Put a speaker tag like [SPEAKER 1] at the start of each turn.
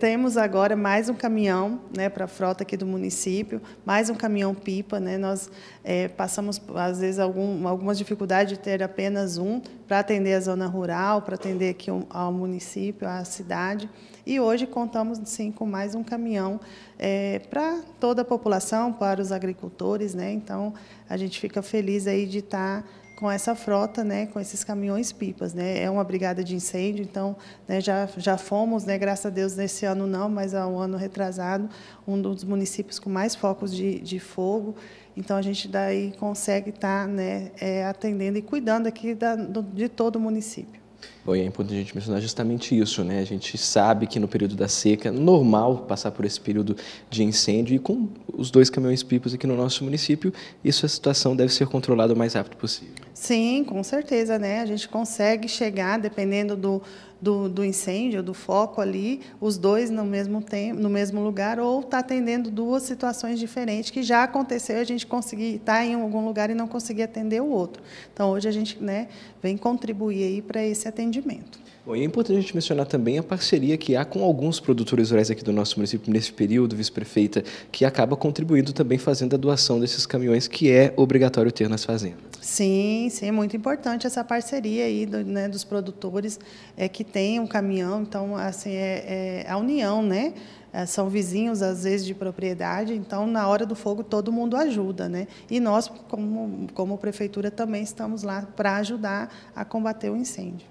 [SPEAKER 1] Temos agora mais um caminhão né, para a frota aqui do município, mais um caminhão-pipa. Né? Nós é, passamos, às vezes, algum, algumas dificuldades de ter apenas um para atender a zona rural, para atender aqui ao município, à cidade. E hoje contamos, sim, com mais um caminhão é, para toda a população, para os agricultores. Né? Então, a gente fica feliz aí de estar com essa frota, né, com esses caminhões pipas, né, é uma brigada de incêndio, então, né, já já fomos, né, graças a Deus nesse ano não, mas há um ano retrasado, um dos municípios com mais focos de, de fogo, então a gente daí consegue estar, tá, né, é, atendendo e cuidando aqui da, do, de todo o município.
[SPEAKER 2] Bom, e é importante a gente mencionar justamente isso, né? A gente sabe que no período da seca é normal passar por esse período de incêndio e com os dois caminhões-pipas aqui no nosso município, isso a situação deve ser controlada o mais rápido possível.
[SPEAKER 1] Sim, com certeza, né? A gente consegue chegar, dependendo do, do, do, incêndio, do foco ali, os dois no mesmo tempo, no mesmo lugar, ou está atendendo duas situações diferentes que já aconteceu a gente conseguir estar tá em algum lugar e não conseguir atender o outro. Então hoje a gente né, vem contribuir aí para esse atendimento.
[SPEAKER 2] Bom, e é importante a gente mencionar também a parceria que há com alguns produtores rurais aqui do nosso município nesse período, vice-prefeita, que acaba contribuindo também fazendo a doação desses caminhões que é obrigatório ter nas fazendas.
[SPEAKER 1] Sim, sim, é muito importante essa parceria aí do, né, dos produtores é, que tem um caminhão, então assim é, é a união, né? É, são vizinhos às vezes de propriedade, então na hora do fogo todo mundo ajuda, né? E nós como como prefeitura também estamos lá para ajudar a combater o incêndio.